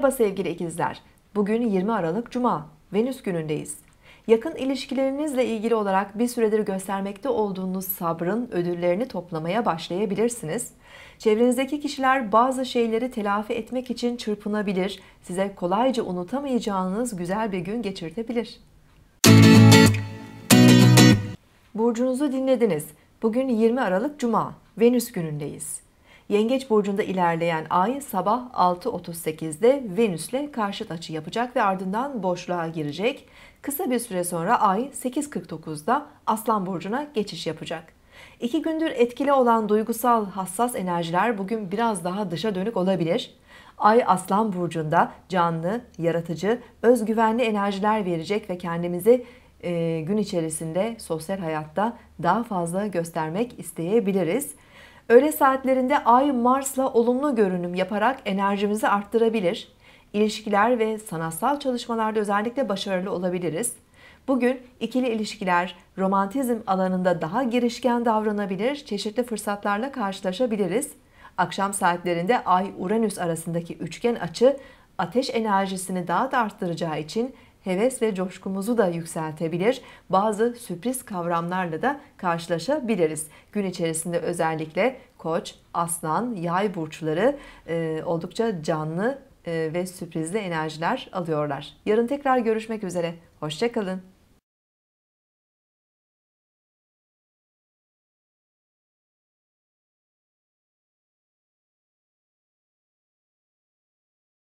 Merhaba sevgili ikizler. Bugün 20 Aralık Cuma. Venüs günündeyiz. Yakın ilişkilerinizle ilgili olarak bir süredir göstermekte olduğunuz sabrın ödüllerini toplamaya başlayabilirsiniz. Çevrenizdeki kişiler bazı şeyleri telafi etmek için çırpınabilir, size kolayca unutamayacağınız güzel bir gün geçirtebilir. Burcunuzu dinlediniz. Bugün 20 Aralık Cuma, Venüs günündeyiz. Yengeç burcunda ilerleyen ay sabah 6.38'de Venüs'le karşıt açı yapacak ve ardından boşluğa girecek. Kısa bir süre sonra ay 8.49'da Aslan burcuna geçiş yapacak. İki gündür etkili olan duygusal hassas enerjiler bugün biraz daha dışa dönük olabilir. Ay Aslan burcunda canlı, yaratıcı, özgüvenli enerjiler verecek ve kendimizi e, gün içerisinde sosyal hayatta daha fazla göstermek isteyebiliriz. Öğle saatlerinde Ay Mars'la olumlu görünüm yaparak enerjimizi arttırabilir. İlişkiler ve sanatsal çalışmalarda özellikle başarılı olabiliriz. Bugün ikili ilişkiler, romantizm alanında daha girişken davranabilir, çeşitli fırsatlarla karşılaşabiliriz. Akşam saatlerinde Ay-Uranüs arasındaki üçgen açı ateş enerjisini daha da arttıracağı için heves ve coşkumuzu da yükseltebilir. Bazı sürpriz kavramlarla da karşılaşabiliriz. Gün içerisinde özellikle Koç, Aslan, Yay burçları e, oldukça canlı e, ve sürprizli enerjiler alıyorlar. Yarın tekrar görüşmek üzere. Hoşçakalın.